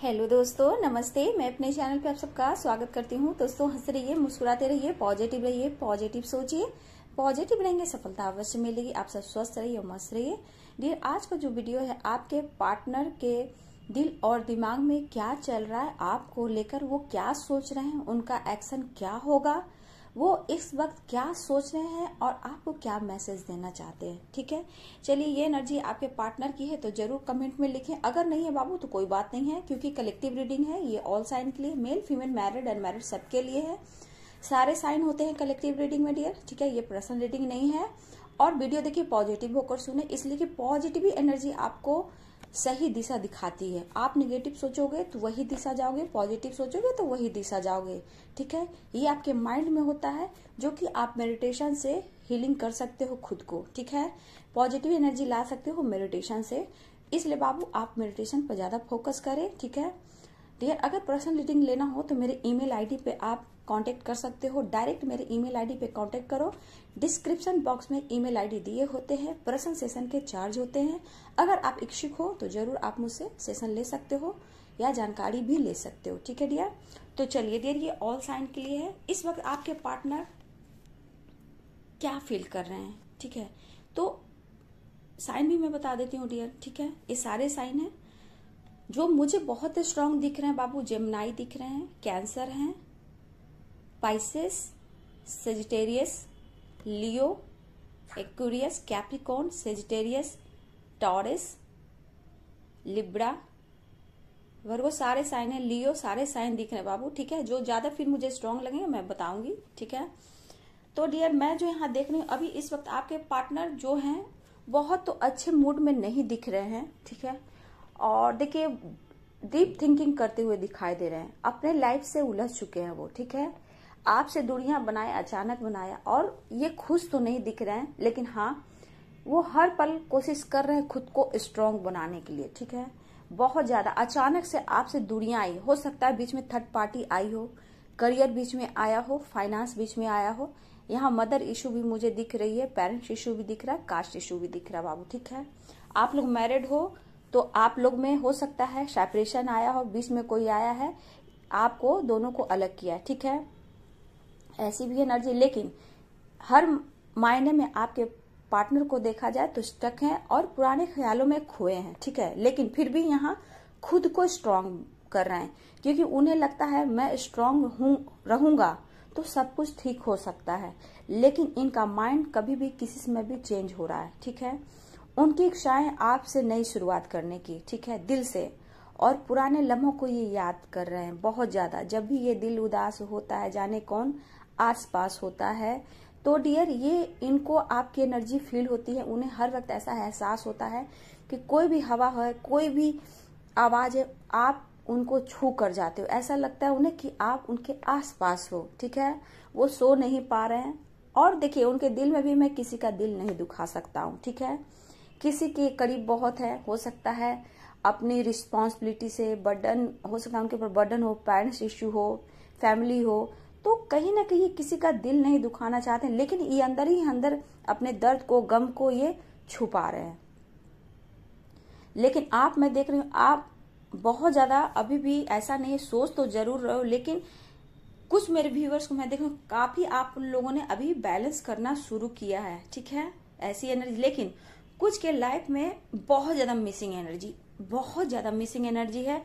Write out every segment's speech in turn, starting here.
Hello दोस्तों, नमस्ते। मैं अपने चैनल पे आप सबका स्वागत करती हूँ। दोस्तों हंस रहिए, मुस्कुराते रहिए, पॉजिटिव रहिए, पॉजिटिव सोचिए। पॉजिटिव रहेंगे, सफलता अवश्य मिलेगी। आप सब स्वस्थ रहिए और मस्त रहिए। डियर आज का जो वीडियो है आपके पार्टनर के दिल और दिमाग में क्या चल रहा है, आपको लेकर वो क्या सोच रहे हैं, उनका एक्शन क्या होगा वो इस वक्त क्या सोच रहे हैं और आपको क्या मैसेज देना चाहते हैं, ठीक है? चलिए, ये एनर्जी आपके पार्टनर की है तो ज़रूर कमेंट में लिखें। अगर नहीं है बाबू तो कोई बात नहीं है, क्योंकि कलेक्टिव रीडिंग है, ये ऑल साइन के लिए मेल फीमेल मैरिड अनमैरिड सबके लिए है। सारे साइन होते हैं कलेक्टिव रीडिंग में डियर ठीक है? ये पर्सनल रीडिंग नहीं है। और वीडियो देखिए पॉजिटिव होकर सुने, इसलिए कि पॉजिटिव एनर्जी आपको सही दिशा दिखाती है। आप निगेटिव सोचोगे तो वही दिशा जाओगे पॉजिटिव सोचोगे तो वही दिशा जाओगे। ठीक है? ये आपके माइंड में होता है, जो कि आप मेडिटेशन से हीलिंग कर सकते हो खुद को। ठीक है? पॉजिटिव एनर्जी ला सकते हो मेडिटेशन से। इसलिए बाबू, आप मेडिटेशन पर ज़्यादा फोकस करें। ठीक है? डियर अगर पर्सनल रीडिंग लेना हो तो मेरे ईमेल आईडी पे आप कांटेक्ट कर सकते हो। डायरेक्ट मेरे ईमेल आईडी पे कांटेक्ट करो। डिस्क्रिप्शन बॉक्स में ईमेल आईडी दिए होते हैं। पर्सनल सेशन के चार्ज होते हैं। अगर आप इच्छुक हो तो ज़रूर आप मुझसे सेशन ले सकते हो या जानकारी भी ले सकते हो। ठीक है डियर तो चलिए डियर ये ऑल साइन के लिए है। इस वक्त आपके पार्टनर क्या फील कर रहे हैं? ठीक है? तो साइन भी मैं बता देती हूँ डियर ठीक है? ये सारे साइन है। जो मुझे बहुत स्ट्रांग दिख रहे हैं बाबू जेमनाई दिख रहे हैं कैंसर हैं Pisces Sagittarius Leo Aquarius Capricorn Sagittarius Taurus Libra Virgo सारे साइन है लियो सारे साइन दिख रहे हैं बाबू, ठीक है? जो ज़्यादा फिर मुझे स्ट्रांग लगेंगे, मैं बताऊँगी, ठीक है? तो डियर मैं जो यहाँ देख रही हूँ, अभी इस वक्त आपके पार्टनर जो हैं, बहुत तो अच्छे मूड में नहीं दिख रहे हैं, ठीक है? और देखिए डीप थिंकिंग करते हुए दिखाई दे रहे हैं। अपने लाइफ से उलझ चुके हैं वो, ठीक है? आपसे दूरियाँ बनाए, अचानक बनाया और ये खुश तो नहीं दिख रहे हैं, लेकिन हाँ वो हर पल कोशिश कर रहे हैं खुद को स्ट्रांग बनाने के लिए, ठीक है? बहुत ज़्यादा। अचानक से आपसे दूरियाँ आई। हो सकता है बीच में थर्ड पार्टी आई हो करियर बीच में आया हो फाइनेंस बीच में आया हो। यहाँ मदर इशू भी मुझे दिख रही है पेरेंट्स इशू भी दिख रहा है कास्ट इशू भी दिख रहा है बाबू, ठीक है? आप लोग मैरिड हो तो आप लोग में हो सकता है सेपरेशन आया हो, बीच में कोई आया है, आपको दोनों को अलग किया है, ठीक है? ऐसी भी एनर्जी लेकिन हर मायने में आपके पार्टनर को देखा जाए तो स्टक हैं और पुराने ख्यालों में खोए हैं, ठीक है? लेकिन फिर भी यहाँ खुद को स्ट्रांग कर रहे हैं, क्योंकि उन्हें लगता है, मैं स्ट्रांग हूँ, रहूँगा तो सब कुछ ठीक हो सकता है। लेकिन इनका माइंड कभी भी किसी समय भी चेंज हो रहा है, ठीक है? उनकी इच्छाएँ आपसे नई शुरुआत करने की, ठीक है, दिल से। और पुराने लम्हों को ये याद कर रहे हैं बहुत ज़्यादा। जब भी ये दिल उदास होता है, जाने कौन आसपास होता है तो डियर ये इनको आपकी एनर्जी फील होती है। उन्हें हर वक्त ऐसा एहसास होता है कि कोई भी हवा है, कोई भी आवाज़ है, आप उनको छू कर जाते हो। ऐसा लगता है उन्हें कि आप उनके आसपास हो, ठीक है? वो सो नहीं पा रहे हैं। और देखिए, उनके दिल में भी मैं किसी का दिल नहीं दुखा सकता हूँ, ठीक है? किसी के करीब बहुत है, हो सकता है अपनी रिस्पॉन्सिबिलिटी से बर्डन हो सकता है उनके ऊपर बर्डन हो पेरेंट्स इश्यू हो फैमिली हो तो कहीं ना कहीं किसी का दिल नहीं दुखाना चाहते हैं, लेकिन ये अंदर ही अंदर अपने दर्द को, गम को ये छुपा रहे हैं। लेकिन आप, मैं देख रही हूँ, आप बहुत ज़्यादा अभी भी ऐसा नहीं सोच तो ज़रूर रहे हो, लेकिन कुछ मेरे व्यूवर्स को मैं देख रही हूँ, काफ़ी आप लोगों ने अभी बैलेंस करना शुरू किया है, ठीक है? ऐसी एनर्जी लेकिन कुछ के लाइफ में बहुत ज़्यादा मिसिंग एनर्जी बहुत ज़्यादा मिसिंग एनर्जी है।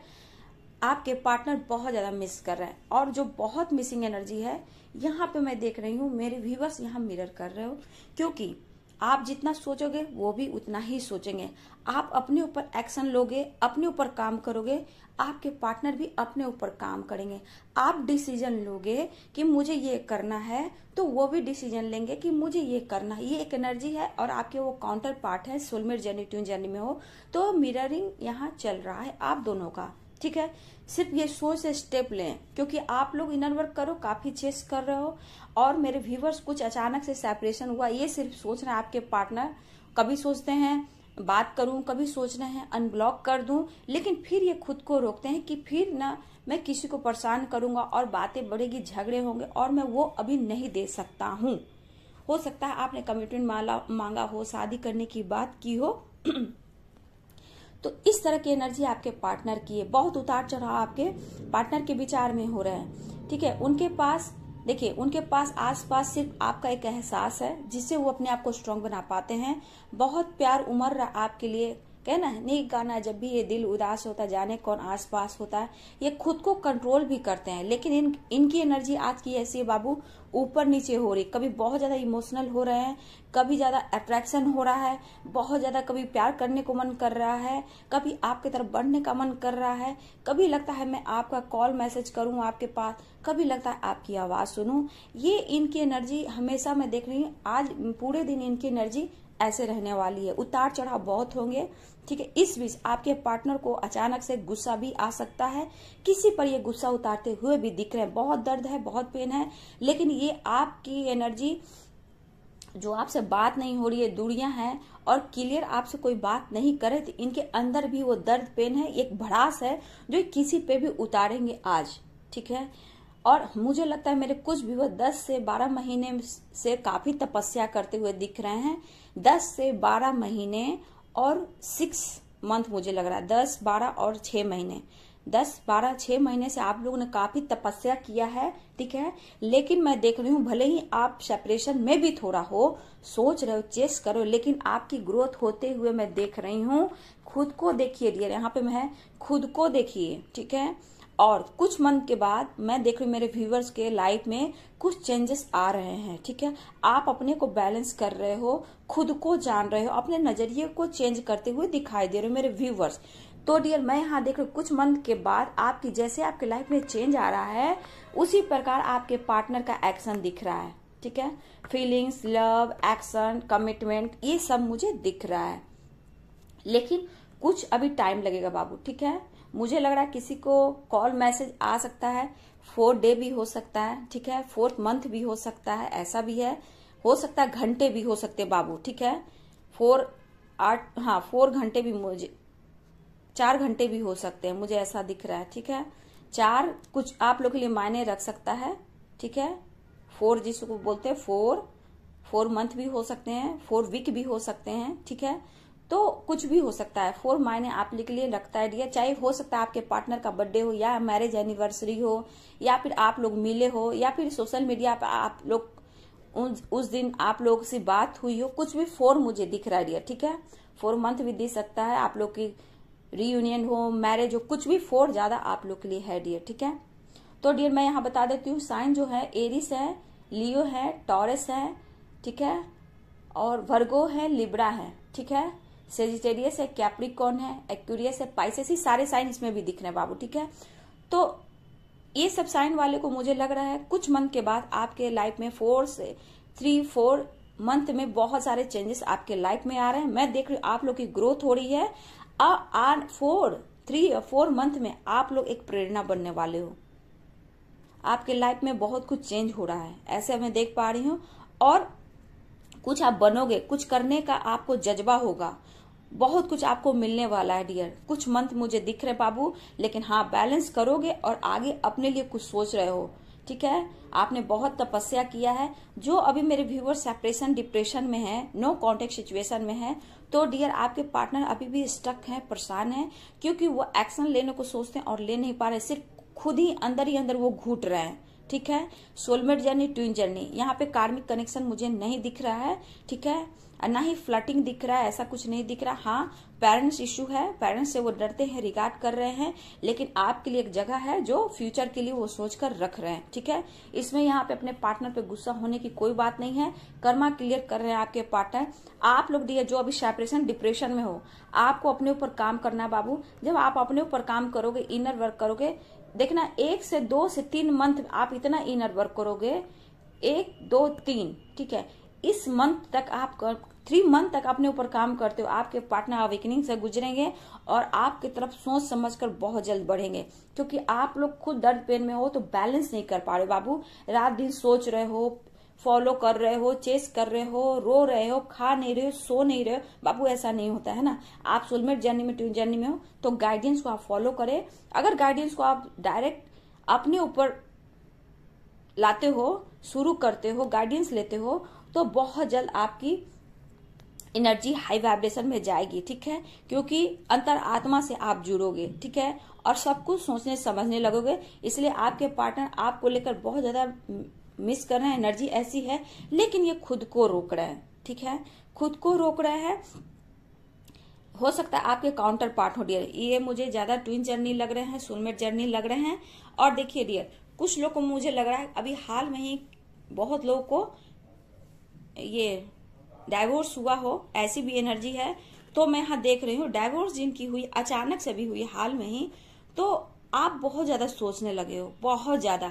आपके पार्टनर बहुत ज़्यादा मिस कर रहे हैं। और जो बहुत मिसिंग एनर्जी है, यहाँ पे मैं देख रही हूँ, मेरे व्यूवर्स यहाँ मिरर कर रहे हो। क्योंकि आप जितना सोचोगे, वो भी उतना ही सोचेंगे। आप अपने ऊपर एक्शन लोगे, अपने ऊपर काम करोगे आपके पार्टनर भी अपने ऊपर काम करेंगे। आप डिसीज़न लोगे कि मुझे ये करना है तो वो भी डिसीज़न लेंगे कि मुझे ये करना है। ये एक एनर्जी है और आपके वो काउंटर पार्ट है सोलमेट जर्नी ट्यून जर्नी में हो तो मिररिंग यहाँ चल रहा है आप दोनों का, ठीक है? सिर्फ़ ये सोच से स्टेप लें, क्योंकि आप लोग इनर वर्क करो, काफ़ी चेस कर रहे हो, और मेरे व्यूवर्स कुछ अचानक से सेपरेशन हुआ, ये सिर्फ़ सोच रहे हैं आपके पार्टनर कभी सोचते हैं बात करूँ, कभी सोचना है, अनब्लॉक कर दूँ, लेकिन फिर ये खुद को रोकते हैं कि फिर ना मैं किसी को परेशान करूँगा और बातें बढ़ेगी, झगड़े होंगे और मैं वो अभी नहीं दे सकता हूँ। हो सकता है आपने कमिटमेंट मांगा हो, शादी करने की बात की हो। तो इस तरह की एनर्जी आपके पार्टनर की है। बहुत उतार चढ़ाव आपके पार्टनर के विचार में हो रहे हैं। ठीक है, उनके पास देखिए, उनके पास, आसपास सिर्फ़ आपका एक एहसास है, जिससे वो अपने आप को स्ट्रांग बना पाते हैं। बहुत प्यार उमर आपके लिए कहना नहीं, गाना जब भी ये दिल उदास होता जाने कौन आस पास होता है, ये खुद को कंट्रोल भी करते हैं। लेकिन इन, इनकी एनर्जी आज की ऐसी है, बाबू, ऊपर नीचे हो रही कभी बहुत ज़्यादा इमोशनल हो रहे हैं, कभी ज़्यादा अट्रैक्शन हो रहा है, बहुत ज़्यादा कभी प्यार करने को मन कर रहा है, कभी आपकी तरफ़ बढ़ने का मन कर रहा है, कभी लगता है मैं आपका कॉल मैसेज करूँ आपके पास, कभी लगता है आपकी आवाज़ सुनूं। ये इनकी एनर्जी हमेशा मैं देख रही हूँ, आज पूरे दिन इनकी एनर्जी ऐसे रहने वाली है। उतार चढ़ाव बहुत होंगे ठीक है, इस बीच आपके पार्टनर को अचानक से गुस्सा भी आ सकता है। किसी पर ये गुस्सा उतारते हुए भी दिख रहे हैं। बहुत दर्द है, बहुत पेन है, लेकिन ये आपकी एनर्जी जो आपसे बात नहीं हो रही है, दूरियाँ हैं और क्लियर आपसे कोई बात नहीं करे तो इनके अंदर भी वो दर्द पेन है। एक भड़ास है जो किसी पे भी उतारेंगे आज, ठीक है? और मुझे लगता है मेरे कुछ भी वो दस से बारह महीने से काफ़ी तपस्या करते हुए दिख रहे हैं। दस से बारह महीने और सिक्स मंथ मुझे लग रहा है। दस, बारह और छह महीने। दस, बारह, छह महीने से आप लोगों ने काफ़ी तपस्या किया है, ठीक है? लेकिन मैं देख रही हूँ, भले ही आप सेपरेशन में भी थोड़ा हो, सोच रहे हो चेस करो लेकिन आपकी ग्रोथ होते हुए मैं देख रही हूँ, खुद को देखिए डियर यहाँ पे मैं, खुद को देखिए, ठीक है? और कुछ मंथ के बाद मैं देख रही हूँ मेरे व्यूवर्स के लाइफ में कुछ चेंजेस आ रहे हैं, ठीक है? आप अपने को बैलेंस कर रहे हो, खुद को जान रहे हो, अपने नज़रिए को चेंज करते हुए दिखाई दे रहे हो मेरे व्यूवर्स तो डियर मैं यहाँ देख रही हूँ कुछ मंथ के बाद आपकी, जैसे आपके लाइफ में चेंज आ रहा है, उसी प्रकार आपके पार्टनर का एक्शन दिख रहा है, ठीक है? फीलिंग्स लव एक्शन कमिटमेंट ये सब मुझे दिख रहा है। लेकिन कुछ अभी टाइम लगेगा बाबू, ठीक है? मुझे लग रहा है किसी को कॉल मैसेज आ सकता है फोर डे भी हो सकता है, ठीक है? फोर्थ मंथ भी हो सकता है, ऐसा भी है। हो सकता है घंटे भी हो सकते बाबू, ठीक है? फोर आठ हाँ फोर घंटे भी मुझे, चार घंटे भी हो सकते हैं, मुझे ऐसा दिख रहा है, ठीक है? चार कुछ आप लोग के लिए मायने रख सकता है, ठीक है? फोर जिसको बोलते हैं फोर फोर मंथ भी हो सकते हैं फोर वीक भी हो सकते हैं, ठीक है? तो कुछ भी हो सकता है। फोर मायने आप के लिए लगता है डियर चाहे हो सकता है आपके पार्टनर का बर्थडे हो, या मैरिज एनिवर्सरी हो, या फिर आप लोग मिले हो, या फिर सोशल मीडिया पर आप लोग, उस दिन आप लोग से बात हुई हो, कुछ भी फोर मुझे दिख रहा है डियर ठीक है? फोर मंथ भी दे सकता है, आप लोग की रीयूनियन हो मैरिज हो, कुछ भी फोर ज़्यादा आप लोग के लिए है डियर ठीक है? तो डियर मैं यहाँ बता देती हूँ, साइन जो है, एरिस है, लियो है, टॉरस है, ठीक है? और वर्गो है, लिब्रा है, ठीक है? सेजिटेरियस है कैप्रिकॉन है एक्यूरियस है पाइसेस ही सारे साइन इसमें भी दिख रहे हैं बाबू, ठीक है? तो ये सब साइन वाले को मुझे लग रहा है कुछ मंथ के बाद आपके लाइफ में फोर से थ्री फोर मंथ में बहुत सारे चेंजेस आपके लाइफ में आ रहे हैं। मैं देख रही हूँ, आप लोग की ग्रोथ हो रही है। आ फोर थ्री फोर मंथ में आप लोग एक प्रेरणा बनने वाले हो। आपके लाइफ में बहुत कुछ चेंज हो रहा है, ऐसे मैं देख पा रही हूँ। और कुछ आप बनोगे, कुछ करने का आपको जज्बा होगा। बहुत कुछ आपको मिलने वाला है डियर कुछ मंथ मुझे दिख रहे बाबू, लेकिन हाँ बैलेंस करोगे और आगे अपने लिए कुछ सोच रहे हो। ठीक है? आपने बहुत तपस्या किया है। जो अभी मेरे व्यूअर सेपरेशन डिप्रेशन में है नो कॉन्टेक्ट सिचुएशन में है तो डियर आपके पार्टनर अभी भी स्टक है, परेशान है, क्योंकि वो एक्शन लेने को सोचते हैं और ले नहीं पा रहे, सिर्फ़ खुद ही अंदर ही अंदर वो घूट रहे हैं। ठीक है? सोलमेट जर्नी ट्विन जर्नी यहाँ पे कार्मिक कनेक्शन मुझे नहीं दिख रहा है। ठीक है? ना ही फ्लटिंग दिख रहा है, ऐसा कुछ नहीं दिख रहा। हाँ पेरेंट्स इशू है पेरेंट्स से वो डरते हैं रिगार्ड कर रहे हैं, लेकिन आपके लिए एक जगह है जो फ्यूचर के लिए वो सोच कर रख रहे हैं, ठीक है? इसमें यहाँ पे अपने पार्टनर पे गुस्सा होने की कोई बात नहीं है। कर्मा क्लियर कर रहे हैं आपके पार्टनर आप लोग दिए, जो अभी सेपरेशन डिप्रेशन में हो, आपको अपने ऊपर काम करना बाबू। जब आप अपने ऊपर काम करोगे इनर वर्क करोगे, देखना एक से दो से तीन मंथ आप इतना इनर वर्क करोगे, एक, दो, तीन, ठीक है? इस मंथ तक आप थ्री मंथ तक अपने ऊपर काम करते हो, आपके पार्टनर अवेकनिंग से गुजरेंगे और आपकी तरफ़ सोच समझकर बहुत जल्द बढ़ेंगे। क्योंकि आप लोग खुद दर्द पेन में हो तो बैलेंस नहीं कर पा रहे बाबू। रात दिन सोच रहे हो फॉलो कर रहे हो चेस कर रहे हो, रो रहे हो, खा नहीं रहे हो, सो नहीं रहे हो। बाबू, ऐसा नहीं होता है ना? आप सोलमेट जर्नी में ट्यून जर्नी में हो तो गाइडेंस को आप फॉलो करें। अगर गाइडेंस को आप डायरेक्ट अपने ऊपर लाते हो, शुरू करते हो गाइडेंस लेते हो तो बहुत जल्द आपकी एनर्जी हाई वाइब्रेशन में जाएगी, ठीक है? क्योंकि अंतर आत्मा से आप जुड़ोगे, ठीक है? और सब कुछ सोचने, समझने लगोगे। इसलिए आपके पार्टनर आपको लेकर बहुत ज़्यादा मिस कर रहे हैं। एनर्जी ऐसी है, लेकिन ये खुद को रोक रहे हैं, ठीक है? खुद को रोक रहे हैं। हो सकता है आपके काउंटर पार्ट हो डियर ये मुझे ज़्यादा ट्विन जर्नी लग रहे हैं सोलमेट जर्नी लग रहे हैं। और देखिए डियर कुछ लोग को मुझे लग रहा है, अभी हाल में ही बहुत लोगों को ये डाइवोर्स हुआ हो, ऐसी भी एनर्जी है तो मैं यहाँ देख रही हूँ डाइवोर्स जिनकी हुई, अचानक से भी हुई हाल में ही तो आप बहुत ज़्यादा सोचने लगे हो, बहुत ज़्यादा।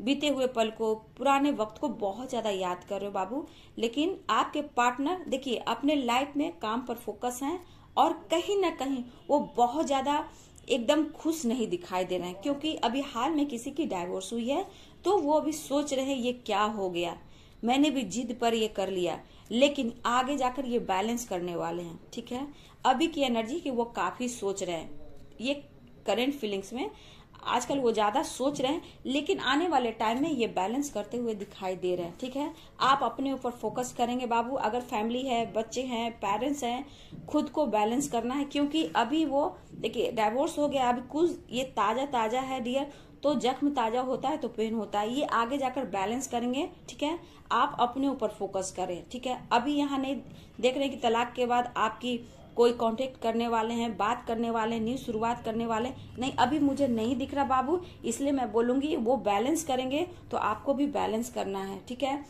बीते हुए पल को, पुराने वक्त को बहुत ज़्यादा याद कर रहे हो बाबू, लेकिन आपके पार्टनर देखिए, अपने लाइफ में काम पर फोकस हैं और कहीं ना कहीं वो बहुत ज़्यादा एकदम खुश नहीं दिखाई दे रहे हैं, क्योंकि अभी हाल में किसी की डाइवोर्स हुई है तो वो अभी सोच रहे हैं, ये क्या हो गया। मैंने भी जिद पर ये कर लिया, लेकिन आगे जाकर ये बैलेंस करने वाले हैं, ठीक है? अभी की एनर्जी की वो काफ़ी सोच रहे हैं। ये करेंट फीलिंग्स में आजकल वो ज़्यादा सोच रहे हैं, लेकिन आने वाले टाइम में ये बैलेंस करते हुए दिखाई दे रहे हैं, ठीक है? आप अपने ऊपर फोकस करेंगे बाबू। अगर फैमिली है, बच्चे हैं पेरेंट्स हैं, खुद को बैलेंस करना है, क्योंकि अभी वो, देखिए डाइवोर्स हो गया, अभी कुछ ये ताज़ा ताज़ा है डियर तो जख्म ताज़ा होता है तो पेन होता है। ये आगे जाकर बैलेंस करेंगे, ठीक है? आप अपने ऊपर फोकस करें, ठीक है? अभी यहाँ नहीं देख रहे कि तलाक के बाद आपकी कोई कांटेक्ट करने वाले हैं, बात करने वाले न्यू शुरुआत करने वाले। नहीं, अभी मुझे नहीं दिख रहा बाबू, इसलिए मैं बोलूँगी वो बैलेंस करेंगे तो आपको भी बैलेंस करना है, ठीक है?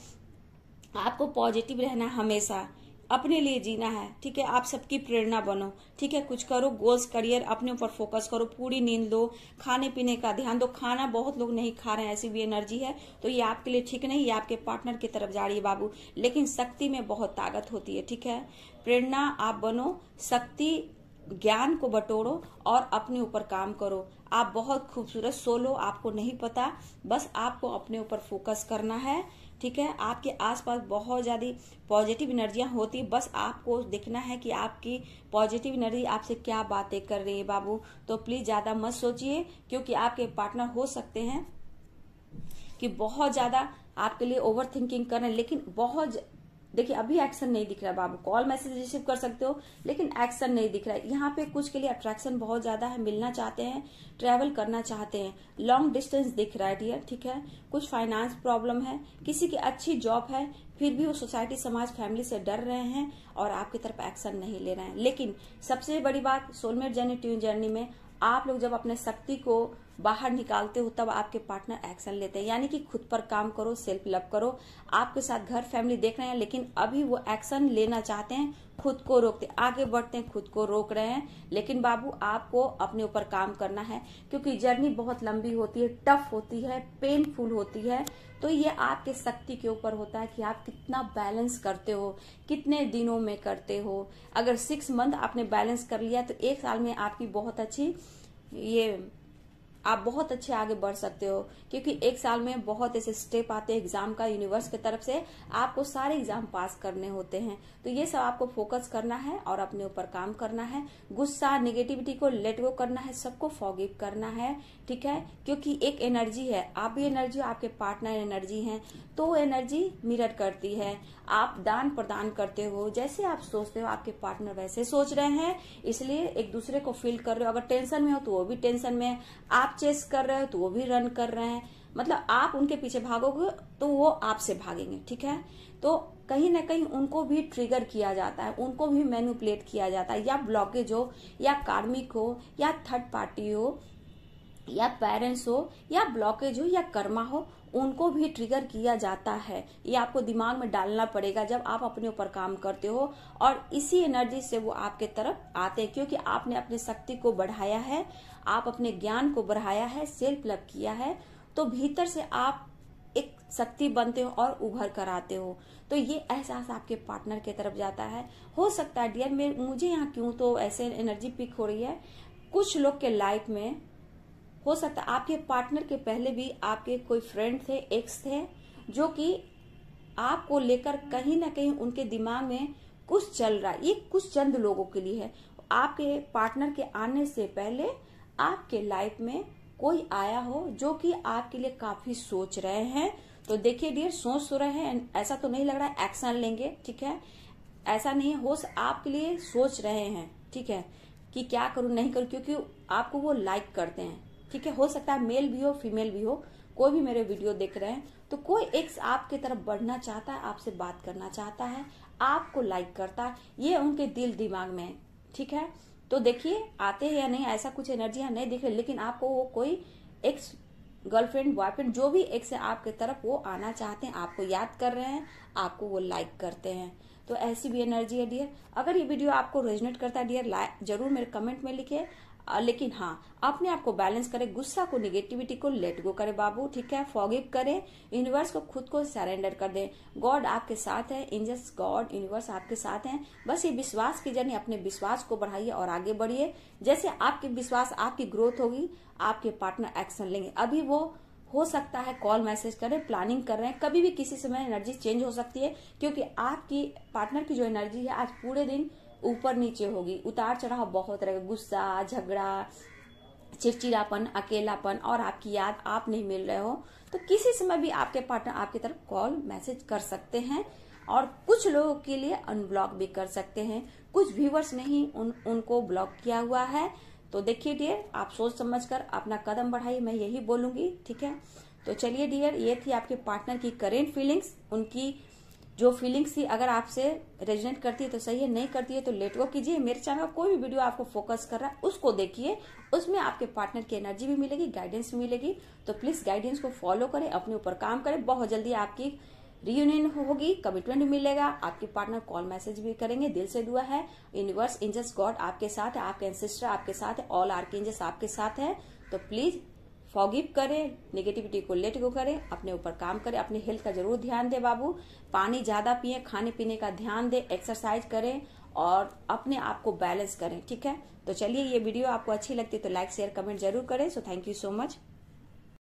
आपको पॉजिटिव रहना हमेशा। अपने लिए जीना है, ठीक है? आप सबकी प्रेरणा बनो, ठीक है? कुछ करो गोल्स करियर अपने ऊपर फोकस करो, पूरी नींद लो खाने पीने का ध्यान दो। खाना बहुत लोग नहीं खा रहे हैं, ऐसी भी एनर्जी है तो ये आपके लिए ठीक नहीं, ये आपके पार्टनर की तरफ़ जा रही है बाबू। लेकिन शक्ति में बहुत ताकत होती है, ठीक है? प्रेरणा आप बनो, शक्ति, ज्ञान को बटोरो और अपने ऊपर काम करो। आप बहुत खूबसूरत, सोलो, आपको नहीं पता, बस आपको अपने ऊपर फोकस करना है। ठीक है? आपके आसपास बहुत ज़्यादा पॉजिटिव एनर्जियाँ होती बस आपको देखना है कि आपकी पॉजिटिव एनर्जी आपसे क्या बातें कर रही है बाबू। तो प्लीज़ ज़्यादा मत सोचिए, क्योंकि आपके पार्टनर हो सकते हैं कि बहुत ज़्यादा आपके लिए ओवर थिंकिंग कर रहे हैं। लेकिन बहुत देखिए, अभी एक्शन नहीं दिख रहा है बाबू। कॉल मैसेज रिसीव कर सकते हो, लेकिन एक्शन नहीं दिख रहा है। यहाँ पे कुछ के लिए अट्रैक्शन बहुत ज़्यादा है, मिलना चाहते हैं ट्रेवल करना चाहते हैं। लॉन्ग डिस्टेंस दिख रहा है डियर ठीक है? कुछ फाइनेंस प्रॉब्लम है, किसी की अच्छी जॉब है, फिर भी वो सोसाइटी समाज फैमिली से डर रहे हैं और आपकी तरफ़ एक्शन नहीं ले रहे हैं। लेकिन सबसे बड़ी बात सोलमेट जर्नी ट्यून जर्नी में आप लोग जब अपने शक्ति को बाहर निकालते हो, तब आपके पार्टनर एक्शन लेते हैं। यानी कि खुद पर काम करो सेल्फ लव करो। आपके साथ घर फैमिली देख रहे हैं, लेकिन अभी वो एक्शन लेना चाहते हैं, खुद को रोकते। आगे बढ़ते हैं, खुद को रोक रहे हैं। लेकिन बाबू, आपको अपने ऊपर काम करना है, क्योंकि जर्नी बहुत लंबी होती है टफ होती है पेनफुल होती है। तो ये आपके शक्ति के ऊपर होता है कि आप कितना बैलेंस करते हो, कितने दिनों में करते हो। अगर सिक्स मंथ आपने बैलेंस कर लिया तो एक साल में आपकी बहुत अच्छी ये आप बहुत अच्छे आगे बढ़ सकते हो, क्योंकि एक साल में बहुत ऐसे स्टेप आते हैं एग्ज़ाम का यूनिवर्स की तरफ़ से, आपको सारे एग्ज़ाम पास करने होते हैं। तो ये सब आपको फोकस करना है और अपने ऊपर काम करना है। गुस्सा निगेटिविटी को लेट गो करना है, सबको फॉगिव करना है, ठीक है? क्योंकि एक एनर्जी है। आप भी एनर्जी आपके पार्टनर एनर्जी है तो एनर्जी मिरर करती है। आप दान प्रदान करते हो, जैसे आप सोचते हो, आपके पार्टनर वैसे सोच रहे हैं, इसलिए एक दूसरे को फील कर रहे हो। अगर टेंशन में हो तो वो भी टेंशन में आप चेस कर रहे हो तो वो भी रन कर रहे हैं। मतलब आप उनके पीछे भागोगे तो वो आपसे भागेंगे, ठीक है? तो कहीं ना कहीं उनको भी ट्रिगर किया जाता है, उनको भी मैनुपुलेट किया जाता है, या ब्लॉकेज हो, या कार्मिक हो, या थर्ड पार्टी हो या पेरेंट्स हो, या ब्लॉकेज हो, या कर्मा हो, उनको भी ट्रिगर किया जाता है। ये आपको दिमाग में डालना पड़ेगा जब आप अपने ऊपर काम करते हो और इसी एनर्जी से वो आपके तरफ़ आते हैं, क्योंकि आपने अपनी शक्ति को बढ़ाया है, आप अपने ज्ञान को बढ़ाया है सेल्फ लव किया है तो भीतर से आप एक शक्ति बनते हो और उभर कर आते हो। तो ये एहसास आपके पार्टनर के तरफ़ जाता है। हो सकता है डियर मुझे यहाँ क्यों तो ऐसे एनर्जी पिक हो रही है? कुछ लोग के लाइफ में हो सकता है आपके पार्टनर के पहले भी आपके कोई फ्रेंड थे एक्स थे, जो कि आपको लेकर कहीं ना कहीं उनके दिमाग में कुछ चल रहा है। ये कुछ चंद लोगों के लिए है। आपके पार्टनर के आने से पहले आपके लाइफ में कोई आया हो जो कि आपके लिए काफ़ी सोच रहे हैं। तो देखिए डियर सोच तो रहे हैं, ऐसा तो नहीं लग रहा है एक्शन लेंगे, ठीक है? ऐसा नहीं हो आपके लिए सोच रहे हैं, ठीक है? कि क्या करूँ, नहीं करूँ, क्योंकि आपको वो लाइक करते हैं। ठीक है, हो सकता है मेल भी हो फीमेल भी हो, कोई भी मेरे वीडियो देख रहे हैं तो कोई एक आपके तरफ़ बढ़ना चाहता है, आपसे बात करना चाहता है, आपको लाइक करता है, ये उनके दिल दिमाग में है, ठीक है? तो देखिए, आते हैं या नहीं, ऐसा कुछ एनर्जी नहीं दिख रही, लेकिन आपको वो कोई एक्स गर्लफ्रेंड बॉयफ्रेंड जो भी एक से आपके तरफ़ वो आना चाहते हैं, आपको याद कर रहे हैं, आपको वो लाइक करते हैं। तो ऐसी भी एनर्जी है डियर अगर ये वीडियो आपको रेजनेट करता है डियर ज़रूर मेरे कमेंट में लिखे लेकिन हाँ अपने आप को बैलेंस करें, गुस्सा को निगेटिविटी को लेट गो करे बाबू, ठीक है? फॉगिव करें यूनिवर्स को खुद को सरेंडर कर दें। गॉड आपके साथ है इंजस गॉड यूनिवर्स आपके साथ है। बस ये विश्वास की जर्नी, अपने विश्वास को बढ़ाइए और आगे बढ़िए। जैसे आपके विश्वास, आपकी ग्रोथ होगी, आपके पार्टनर एक्शन लेंगे। अभी वो हो सकता है कॉल मैसेज करें प्लानिंग कर रहे हैं कभी भी किसी समय एनर्जी चेंज हो सकती है क्योंकि आपकी पार्टनर की जो एनर्जी है आज पूरे दिन ऊपर नीचे होगी उतार चढ़ाव बहुत रहेगा गुस्सा झगड़ा चिड़चिड़ापन अकेलापन और आपकी याद आप नहीं मिल रहे हो तो किसी समय भी आपके पार्टनर आपकी तरफ़ कॉल मैसेज कर सकते हैं और कुछ लोगों के लिए अनब्लॉक भी कर सकते हैं कुछ व्यूवर्स ने ही उन, उनको ब्लॉक किया हुआ है तो देखिए डियर आप सोच समझ कर अपना कदम बढ़ाइए, मैं यही बोलूँगी, ठीक है? तो चलिए डियर ये थी आपके पार्टनर की करेंट फीलिंग्स उनकी जो फीलिंग्स थी, अगर आपसे रेजिनेट करती है तो सही है, नहीं करती है तो लेट गो कीजिए। मेरे चैनल का कोई भी वीडियो आपको फोकस कर रहा है, उसको देखिए, उसमें आपके पार्टनर की एनर्जी भी मिलेगी गाइडेंस भी मिलेगी। तो प्लीज़ गाइडेंस को फॉलो करें, अपने ऊपर काम करें, बहुत जल्दी आपकी रियूनियन होगी कमिटमेंट मिलेगा, आपके पार्टनर कॉल मैसेज भी करेंगे, दिल से दुआ है। यूनिवर्स इंजस गॉड आपके साथ है, आपके एंसिस्टर आपके साथ है ऑल आर इंजस आपके साथ है। तो प्लीज़ फॉगिव करें नेगेटिविटी को लेट गो करें, अपने ऊपर काम करें, अपने हेल्थ का ज़रूर ध्यान दें बाबू। पानी ज़्यादा पिए, खाने पीने का ध्यान दें एक्सरसाइज करें और अपने आप को बैलेंस करें, ठीक है? तो चलिए, ये वीडियो आपको अच्छी लगती है तो लाइक शेयर कमेंट ज़रूर करें। So thank you so much